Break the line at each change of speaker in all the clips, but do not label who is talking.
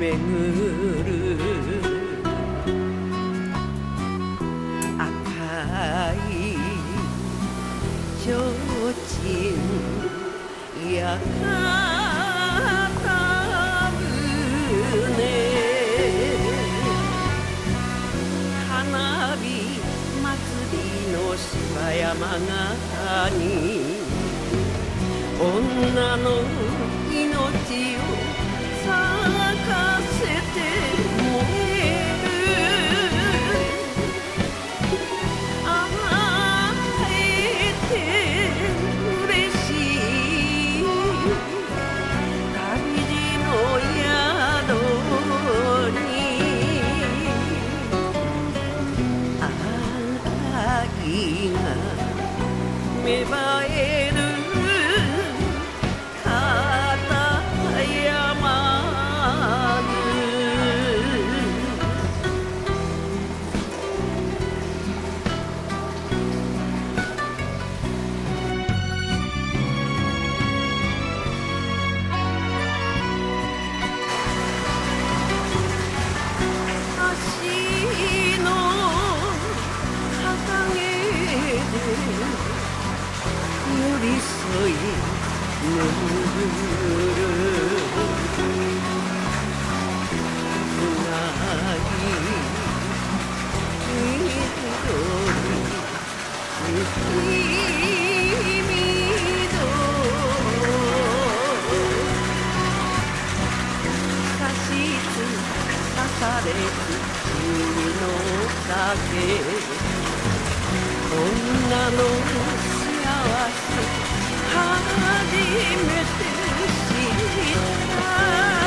えて巡る赤い提灯やかた船花火祭りの芝山がに女のされつ君の酒女の幸せ初めて知った。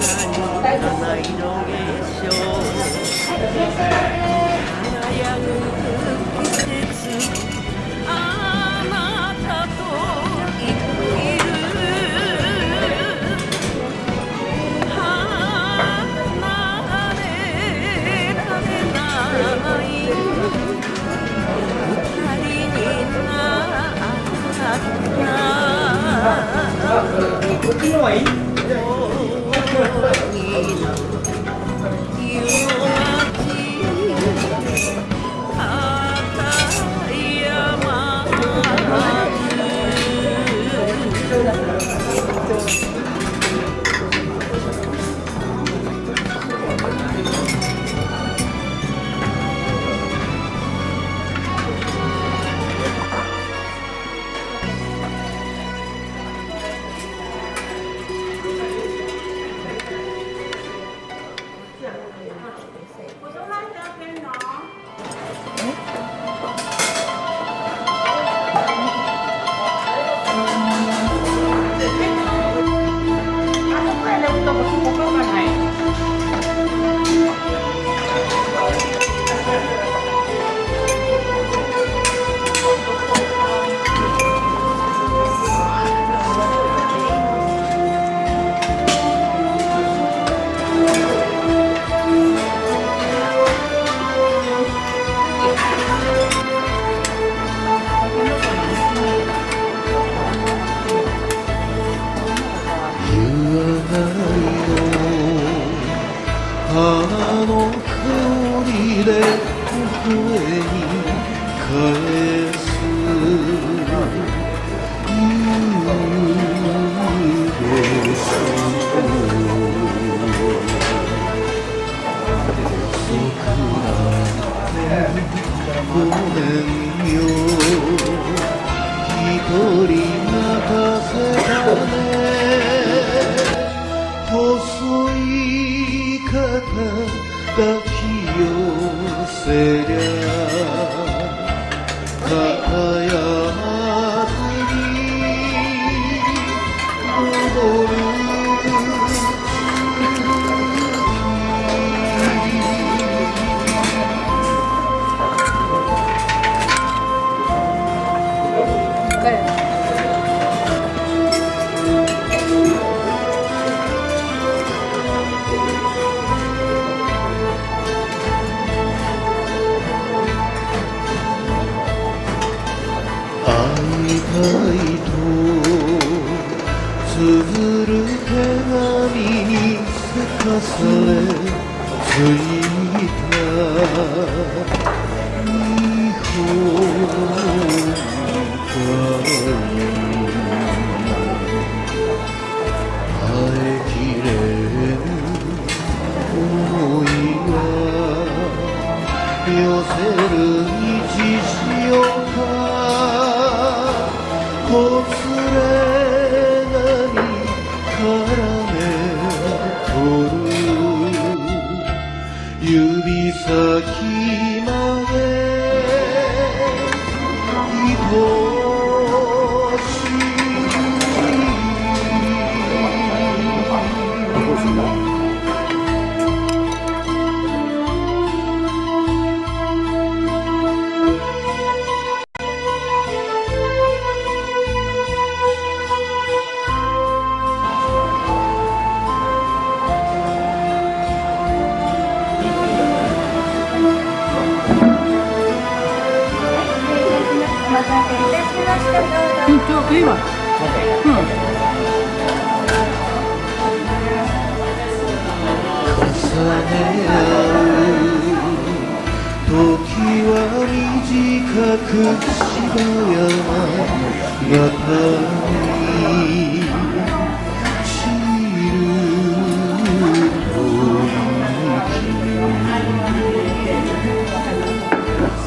七色化粧輝く季節あなたと生きる。離れられない。二人になった
こっちの方がい。い花と綴る手紙にせかされこ短く芝山形に散る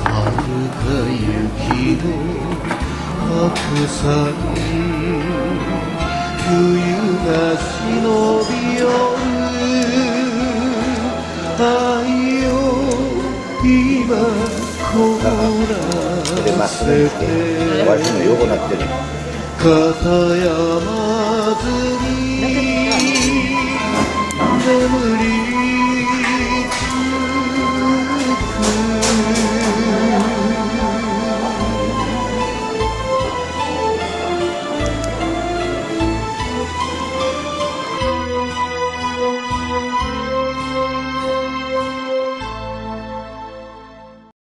遥か雪の白山冬が忍び寄る愛を今凍らせて
わしの横なってる
片山ずに眠り